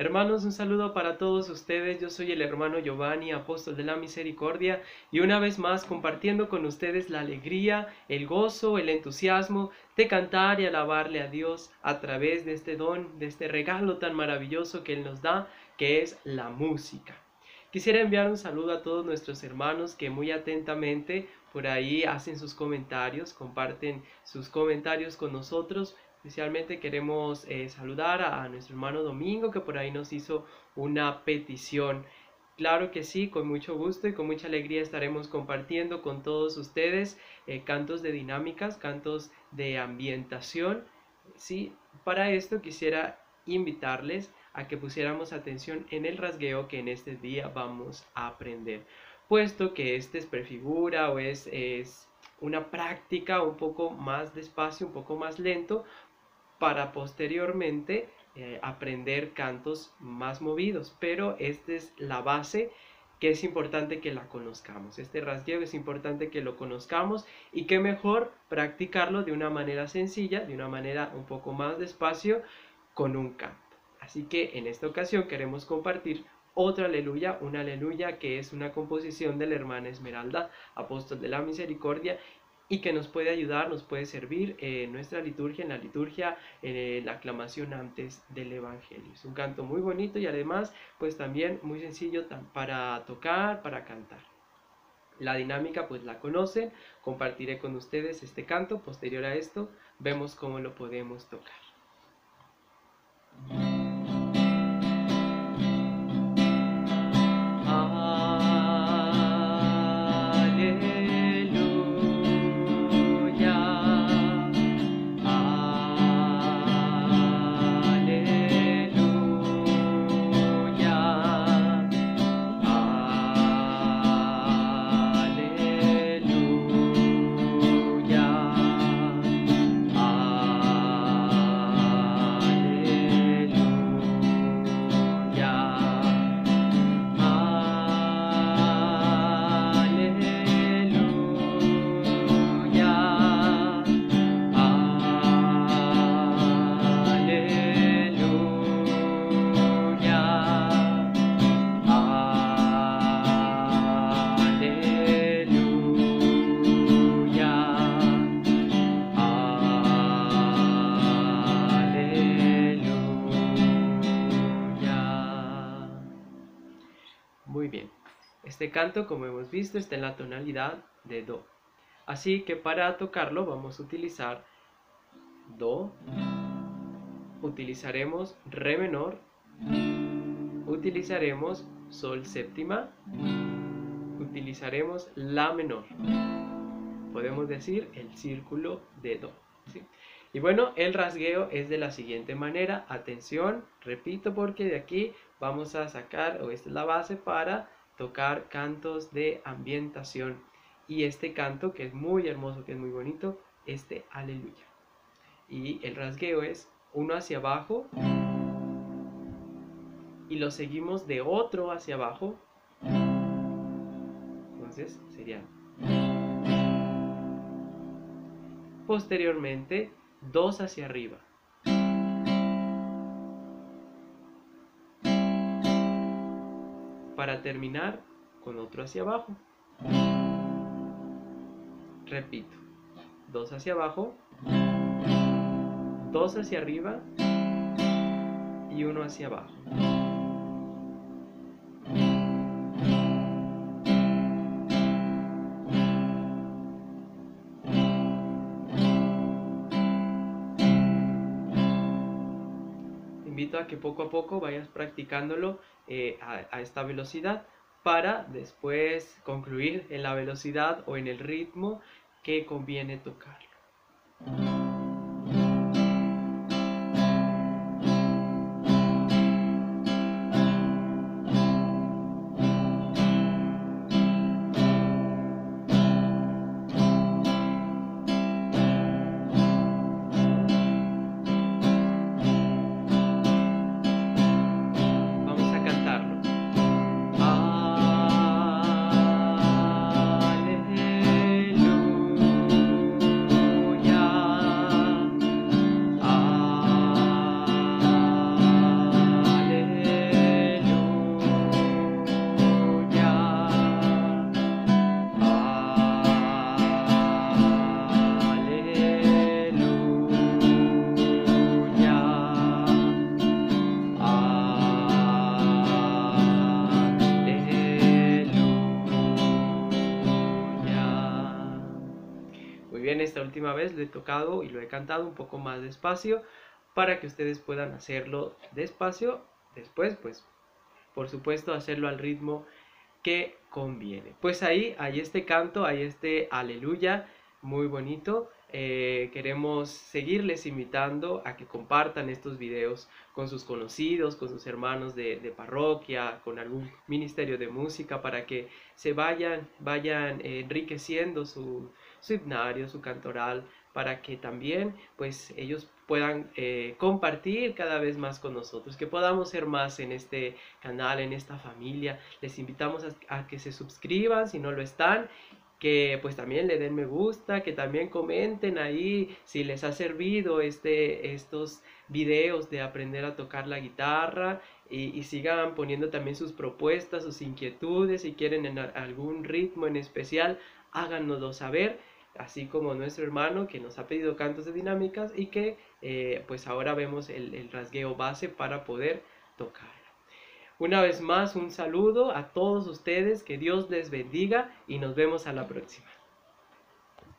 Hermanos, un saludo para todos ustedes. Yo soy el hermano Giovanni, apóstol de la misericordia, y una vez más compartiendo con ustedes la alegría, el gozo, el entusiasmo de cantar y alabarle a Dios a través de este don, de este regalo tan maravilloso que Él nos da, que es la música. Quisiera enviar un saludo a todos nuestros hermanos que muy atentamente por ahí hacen sus comentarios, comparten sus comentarios con nosotros. Especialmente queremos eh, saludar a, nuestro hermano Domingo que por ahí nos hizo una petición. Claro que sí, con mucho gusto y con mucha alegría estaremos compartiendo con todos ustedes eh, cantos de dinámicas, cantos de ambientación. Sí, para esto quisiera invitarles a que pusiéramos atención en el rasgueo que en este día vamos a aprender, puesto que este es prefigura o es, es una práctica un poco más despacio, un poco más lento, para posteriormente eh, aprender cantos más movidos. Pero esta es la base que es importante que la conozcamos. Este rasgueo es importante que lo conozcamos y que mejor practicarlo de una manera sencilla, de una manera un poco más despacio, con un canto. Así que en esta ocasión queremos compartir otra aleluya, una aleluya que es una composición de la hermana Esmeralda, apóstol de la misericordia, y que nos puede ayudar, nos puede servir en nuestra liturgia, en la liturgia, en la aclamación antes del Evangelio. Es un canto muy bonito y además, pues también muy sencillo para tocar, para cantar. La dinámica pues la conocen, compartiré con ustedes este canto, posterior a esto vemos cómo lo podemos tocar. Este canto, como hemos visto, está en la tonalidad de Do. Así que para tocarlo vamos a utilizar Do, utilizaremos Re menor, utilizaremos Sol séptima, utilizaremos La menor. Podemos decir el círculo de Do. Y bueno, el rasgueo es de la siguiente manera. Atención, repito porque de aquí vamos a sacar, o esta es la base para tocar cantos de ambientación. Y este canto, que es muy hermoso, que es muy bonito, este aleluya. Y el rasgueo es uno hacia abajo y lo seguimos de otro hacia abajo. Entonces sería posteriormente dos hacia arriba. Para terminar con otro hacia abajo. Repito, dos hacia abajo, dos hacia arriba y uno hacia abajo. Invito a que poco a poco vayas practicándolo eh, a, esta velocidad para después concluir en la velocidad o en el ritmo que conviene tocar. esta última vez lo he tocado y lo he cantado un poco más despacio para que ustedes puedan hacerlo despacio. Después, pues, por supuesto, hacerlo al ritmo que conviene. Pues ahí hay este canto, hay este aleluya muy bonito. Eh, queremos seguirles invitando a que compartan estos videos con sus conocidos, con sus hermanos de, parroquia, con algún ministerio de música, para que se vayan, vayan enriqueciendo su, su himnario, su cantoral, para que también pues ellos puedan eh, compartir cada vez más con nosotros, que podamos ser más en este canal, en esta familia. Les invitamos a, que se suscriban si no lo están que pues también le den me gusta, que también comenten ahí si les ha servido este, estos videos de aprender a tocar la guitarra y, y sigan poniendo también sus propuestas, sus inquietudes, si quieren en algún ritmo en especial, háganoslo saber así como nuestro hermano que nos ha pedido cantos de dinámicas y que eh, pues ahora vemos el, el rasgueo base para poder tocar. Una vez más, un saludo a todos ustedes, que Dios les bendiga y nos vemos a la próxima.